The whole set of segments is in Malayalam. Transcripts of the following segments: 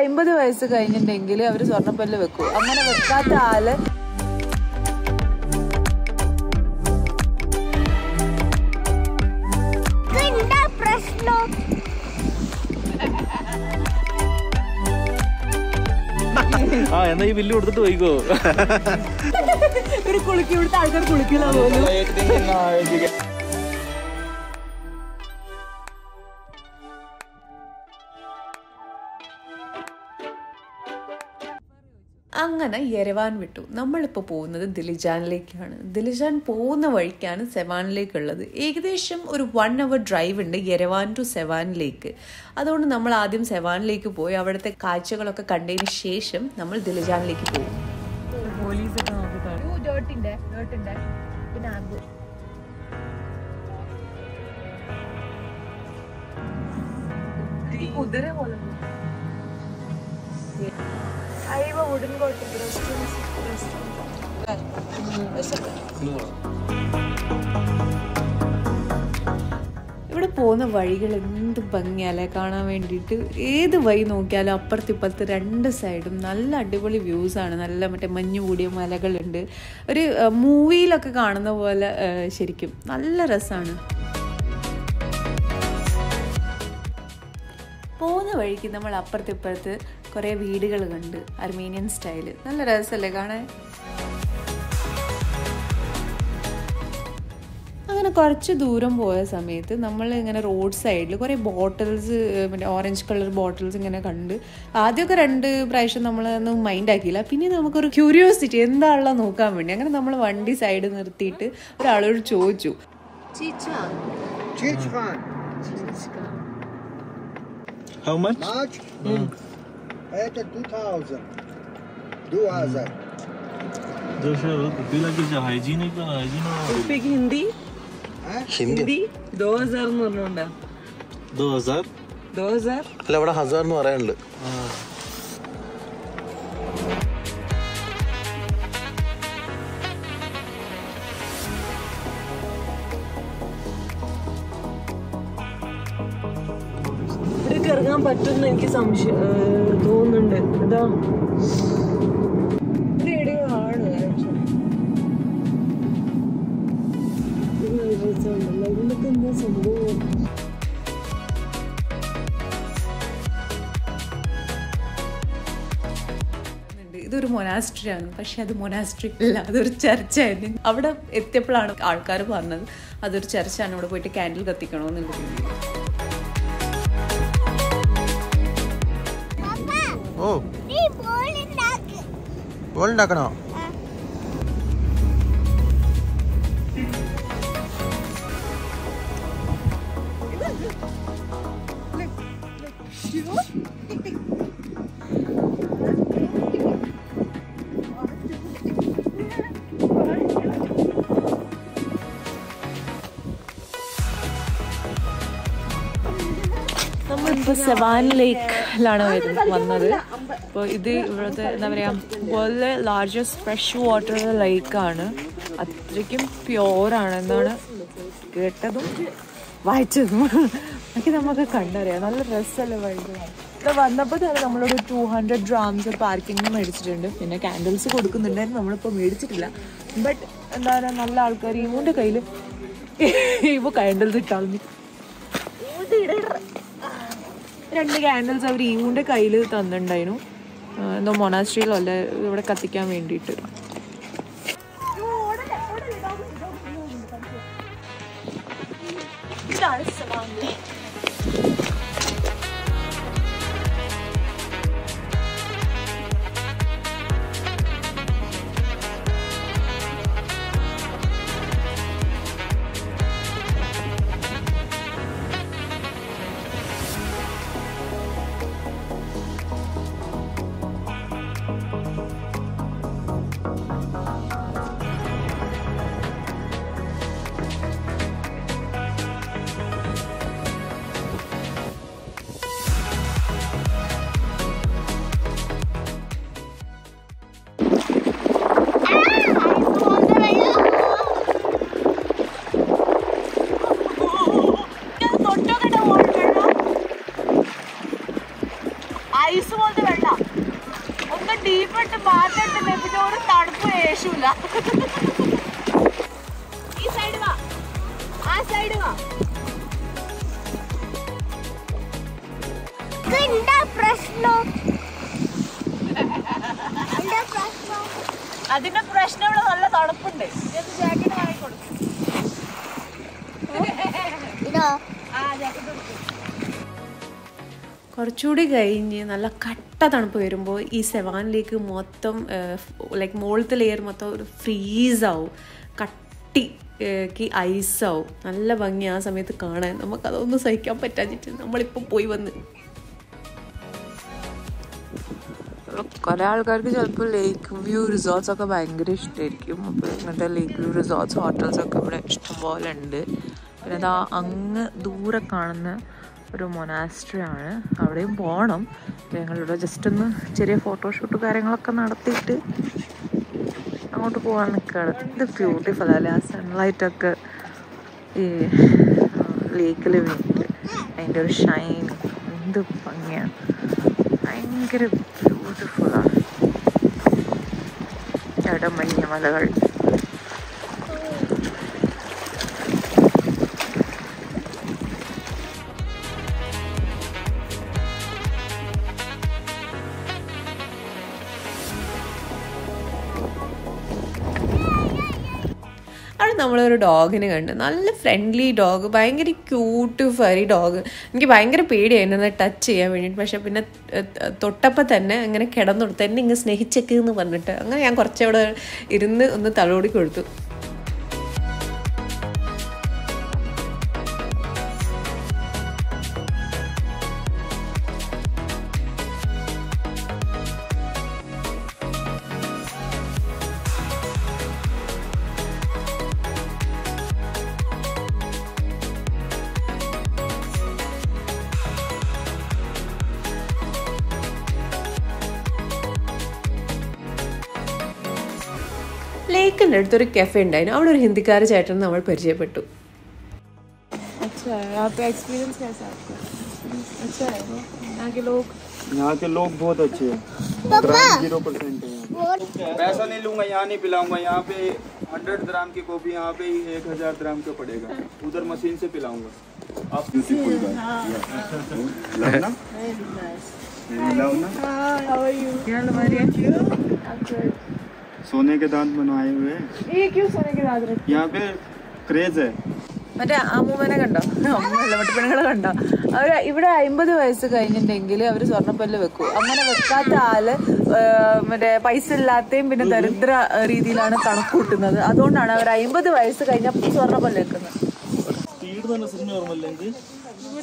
അമ്പത് വയസ്സ് കഴിഞ്ഞിട്ടുണ്ടെങ്കിൽ അവർ സ്വർണപ്പല്ല് വെക്കും. അങ്ങനെ വെക്കാത്ത ആൾ ആ എന്നാ ഈ ബില്ല് കൊടുത്തിട്ട് പോയിക്കോ. ഒരു കുളിക്ക് ഇവിടുത്തെ ആൾക്കാർ കുളിക്കില്ല പോലും അങ്ങനെ യെരവാൻ വിട്ടു. നമ്മളിപ്പോൾ പോകുന്നത് ദിലിജാനിലേക്കാണ്. ദിലിജാൻ പോകുന്ന വഴിക്കാണ് സെവാനിലേക്കുള്ളത്. ഏകദേശം ഒരു വൺ അവർ ഡ്രൈവ് ഉണ്ട് യെരവാൻ ടു സെവാനിലേക്ക്. അതുകൊണ്ട് നമ്മൾ ആദ്യം സെവാനിലേക്ക് പോയി അവിടുത്തെ കാഴ്ചകളൊക്കെ കണ്ടതിന് ശേഷം നമ്മൾ ദിലിജാനിലേക്ക് പോകും. ഉദര പോലെ പിന്നെ ഇവിടെ പോകുന്ന വഴികൾ എന്ത് ഭംഗിയാലേ കാണാൻ വേണ്ടിയിട്ട്. ഏത് വഴി നോക്കിയാലും അപ്പുറത്ത് ഇപ്പുറത്ത് രണ്ട് സൈഡും നല്ല അടിപൊളി വ്യൂസ് ആണ്. നല്ല മറ്റേ മഞ്ഞു കൂടിയ മലകളുണ്ട്. ഒരു മൂവിയിലൊക്കെ കാണുന്ന പോലെ ശരിക്കും നല്ല രസമാണ് പോകുന്ന വഴിക്ക് നമ്മൾ അപ്പുറത്ത് ഇപ്പുറത്ത് കുറേ വീടുകൾ കണ്ട് അർമേനിയൻ സ്റ്റൈൽ നല്ല രസമല്ലേ കാണാൻ? അങ്ങനെ കുറച്ച് ദൂരം പോയ സമയത്ത് നമ്മൾ ഇങ്ങനെ റോഡ് സൈഡിൽ കുറേ ബോട്ടിൽസ് മറ്റേ ഓറഞ്ച് കളർ ബോട്ടിൽസ് ഇങ്ങനെ കണ്ട്. ആദ്യമൊക്കെ രണ്ട് പ്രാവശ്യം നമ്മളൊന്നും മൈൻഡ് ആക്കിയില്ല. പിന്നെ നമുക്കൊരു ക്യൂരിയോസിറ്റി എന്താണല്ലോ നോക്കാൻ വേണ്ടി. അങ്ങനെ നമ്മൾ വണ്ടി സൈഡ് നിർത്തിയിട്ട് ഒരാളോട് ചോദിച്ചു. How how much Much? At 2000. 2000. Speak Hindi Hindi ദോ ഹസാർ എന്ന് പറഞ്ഞോണ്ടാ 2000 ഹസാർ ദോ ഹസാർ അല്ല അവിടെ 1000 എന്ന് പറയാനുണ്ട്. ഇറങ്ങാൻ പറ്റുമെന്ന് എനിക്ക് സംശയം തോന്നുന്നുണ്ട്. ഇതാ. ഇതിലൊക്കെ എന്താ സംഭവം. ഇതൊരു മൊനാസ്ട്രി ആണ് പക്ഷെ അത് മൊനാസ്ട്രി അല്ല. അതൊരു ചർച്ചായിരുന്നു അവിടെ എത്തിയപ്പോഴാണ് ആൾക്കാർ പറഞ്ഞത് അതൊരു ചർച്ചാണ് അവിടെ പോയിട്ട് ക്യാൻഡിൽ കത്തിക്കണമെന്നുള്ളത് ഓ നീ ബോൾ ഉണ്ടാക്ക് ബോൾ ഉണ്ടാക്കണോ നമ്മളിപ്പോൾ സെവാൻ ലേക്കിലാണ് വന്നത്. അപ്പോൾ ഇത് ഇവിടുത്തെ എന്താ പറയുക വേൾഡിലെ ലാർജസ്റ്റ് ഫ്രഷ് വാട്ടർ ലേക്കാണ് അത്രയ്ക്കും പ്യുവറാണ് എന്നാണ് കേട്ടതും വായിച്ചതും. ഒക്കെ നമുക്ക് കണ്ടറിയാം. നല്ല രസമല്ലേ വൈകുന്നേരം ഇവിടെ വന്നപ്പോൾ തന്നെ നമ്മളൊരു ടു ഹൺഡ്രഡ് ഡ്രാംസ് പാർക്കിങ്ങിന് മേടിച്ചിട്ടുണ്ട്. പിന്നെ ക്യാൻഡിൽസ് കൊടുക്കുന്നുണ്ടായിരുന്നു. നമ്മളിപ്പോൾ മേടിച്ചിട്ടില്ല. ബട്ട് എന്താ പറയുക നല്ല ആൾക്കാർ ഇവന്റെ കയ്യിൽ ഇപ്പോൾ ക്യാൻഡിൽസ് ഇട്ടാളുന്നു രണ്ട് ക്യാൻഡിൽസ് അവർ ഈവുന്റെ കയ്യിൽ തന്നിട്ടുണ്ടായിരുന്നു. എന്തോ മൊനാസ്ട്രിയിലോ അല്ല ഇവിടെ കത്തിക്കാൻ വേണ്ടിയിട്ട്. യേശൂല ഈ സൈഡ് വാ. ആ സൈഡ് വാ. എന്താ പ്രശ്നം? അതിന്റെ പ്രശ്നം ഇവിടെ നല്ല തണുപ്പുണ്ട്. ജാക്കറ്റ് വാങ്ങിക്കൊടുക്കും. ഇതോ? ആ ജാക്കറ്റ് കൊടുക്കും കുറച്ചുകൂടി കഴിഞ്ഞ് നല്ല കട്ട തണുപ്പ് വരുമ്പോൾ ഈ സെവാനിലേക്ക് മൊത്തം ലൈക്ക് മുകളിലത്തെ ലെയർ മൊത്തം ഒരു ഫ്രീസാവും കട്ടി ക്ക് ഐസാവും നല്ല ഭംഗി ആ സമയത്ത് കാണാൻ. നമുക്കതൊന്നും സഹിക്കാൻ പറ്റാഞ്ഞിട്ട് നമ്മളിപ്പോൾ പോയി വന്ന്. കുറെ ആൾക്കാർക്ക് ചിലപ്പോൾ ലേക്ക് വ്യൂ റിസോർട്ട്സ് ഒക്കെ ഭയങ്കര ഇഷ്ടമായിരിക്കും അപ്പോൾ ഇങ്ങനത്തെ ലേക്ക് വ്യൂ റിസോർട്ട്സ് ഹോട്ടൽസ് ഒക്കെ ഇവിടെ ഇഷ്ടംപോലെ ഉണ്ട്. പിന്നെ അതാ അങ്ങ് ദൂരെ കാണുന്ന ഒരു മൊനാസ്ട്രി ആണ്. അവിടെയും പോകണം ഞങ്ങളിവിടെ ജസ്റ്റ് ഒന്ന് ചെറിയ ഫോട്ടോഷൂട്ട് കാര്യങ്ങളൊക്കെ നടത്തിയിട്ട് അങ്ങോട്ട് പോകാൻ നിൽക്കുകയാണ് ഇത് ബ്യൂട്ടിഫുൾ അല്ലേ? ആ സൺലൈറ്റൊക്കെ ഈ ലേക്കിൽ വീണിട്ട് അതിന്റെ ഒരു ഷൈൻ എന്ത് ഭംഗിയാണ്. ഭയങ്കര ബ്യൂട്ടിഫുള്ളാണ് ഇടമഞ്ഞ മലകൾ. നമ്മളൊരു ഡോഗിനെ കണ്ട് നല്ല ഫ്രണ്ട്ലി ഡോഗ് ഭയങ്കര ക്യൂട്ട് ഫറി ഡോഗ് എനിക്ക് ഭയങ്കര പേടിയായിരുന്നു എന്നെ ടച്ച് ചെയ്യാൻ വേണ്ടിയിട്ട്. പക്ഷെ പിന്നെ തൊട്ടപ്പോൾ തന്നെ അങ്ങനെ കിടന്നു കൊടുത്ത് എന്നെ ഇങ്ങനെ സ്നേഹിച്ചേക്ക് എന്ന് പറഞ്ഞിട്ട് അങ്ങനെ ഞാൻ കുറച്ചവിടെ ഇരുന്ന് ഒന്ന് തലോടി കൊടുത്തു ലേക്കിൻ്റെ അടുത്തൊരു കെഫെ ഉണ്ടായിരുന്നു അവിടെ ഒരു ഹിന്ദിക്കാർ ചേട്ടൻ നമ്മൾ പരിചയപ്പെട്ടു अच्छा है यहाँ पे एक्सपीरियंस कैसा है आपका अच्छा है यहाँ के लोग यहाँ के लोग बहुत अच्छे हैं जीरो परसेंट है यहाँ। पैसा नहीं लूंगा यहाँ नहीं पिलाऊंगा यहाँ पे हंड्रेड ग्राम की कॉफी यहाँ पे एक हजार ग्राम का पड़ेगा उधर मशीन से पिलाऊंगा आप ब्यूटीफुल लव ना लव ना सोने के दांत बनवाए हुए हैं ये क्यों सोने के बाद रखते यहाँ पे क्रेज है മറ്റേ അമ്മൂമ്മനെ കണ്ടോ അമ്മൂമ്മല്ല മറ്റു പെണ്ണുങ്ങളെ കണ്ടോ അവർ ഇവിടെ അമ്പത് വയസ്സ് കഴിഞ്ഞിട്ടുണ്ടെങ്കിൽ അവർ സ്വർണ്ണപ്പല്ല് വെക്കും അങ്ങനെ വെക്കാത്ത ആള് ആ, മറ്റേ പൈസ ഇല്ലാത്തയും പിന്നെ ദരിദ്ര രീതിയിലാണ് കണക്ക് കൂട്ടുന്നത് അതുകൊണ്ടാണ് അവർ അമ്പത് വയസ്സ് കഴിഞ്ഞപ്പോൾ സ്വർണ്ണപ്പല്ല് വെക്കുന്നത്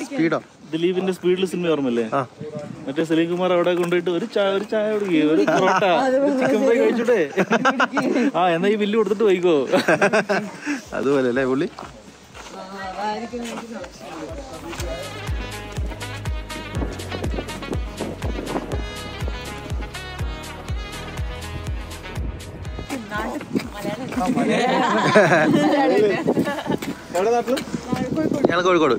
സ്പീഡ് ദിലീപിന്റെ സ്പീഡിൽ സിനിമ ഓർമ്മല്ലേ മറ്റേ സലീം കുമാർ അവിടെ കൊണ്ടുപോയിട്ട് ഒരു ചായ ഒരു ചായ കൊടുക്കുക ഒരു പൊറോട്ട ചിക്കൻ ഫ്രൈ കഴിച്ചൂടെ ആ എന്നാ ഈ ബില്ല് കൊടുത്തിട്ട് പോയിക്കോ. അതുപോലെ അല്ലേ പുള്ളി? എവിടെ നാട്ടിൽ? ഞങ്ങൾ കോഴിക്കോട്.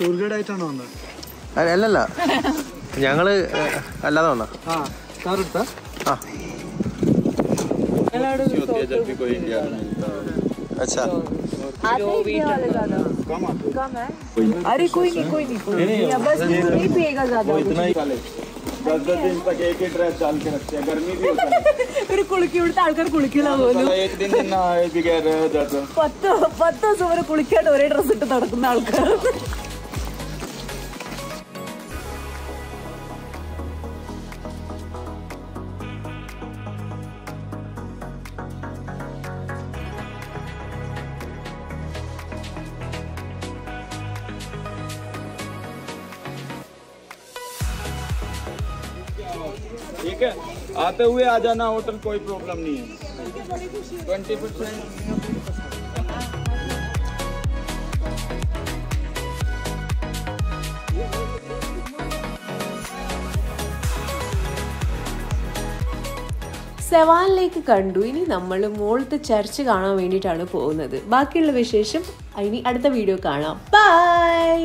ടൂർ ഗൈഡ് ആയിട്ടാണോ വന്നത് അല്ലല്ല. ഞങ്ങൾ അല്ലാതെ വന്നാ ആ കാർ എടുത്താ ആ അച്ഛാ कम आते कम है अरे कोई नहीं कोई नहीं कोई नहीं या बस तू नहीं पिएगा ज्यादा इतना ही दस दस दिन तक एक ही ड्रेस डाल के रखते हैं गर्मी भी होता है ഒരു കുളിക്ക് ഇവിടുത്തെ ആൾക്കാർ കുളിക്കില്ല പോലും साला एक दिन दिन नहाए बगैर जाता പത്ത് പത്ത് ദിവസം വരെ കുളിക്കാണ്ട് ഒരേ ഡ്രസ് ഇട്ട് നടക്കുന്ന ആൾക്കാർ ठीक है आते हुए आ जाना होटल कोई प्रॉब्लम नहीं है ट्वेंटी परसेंट സെവാനിലേക്ക് കണ്ടു ഇനി നമ്മൾ മുകളിലത്തെ ചർച്ച് കാണാൻ വേണ്ടിയിട്ടാണ് പോകുന്നത് ബാക്കിയുള്ള വിശേഷം ഇനി അടുത്ത വീഡിയോ കാണാം ബൈ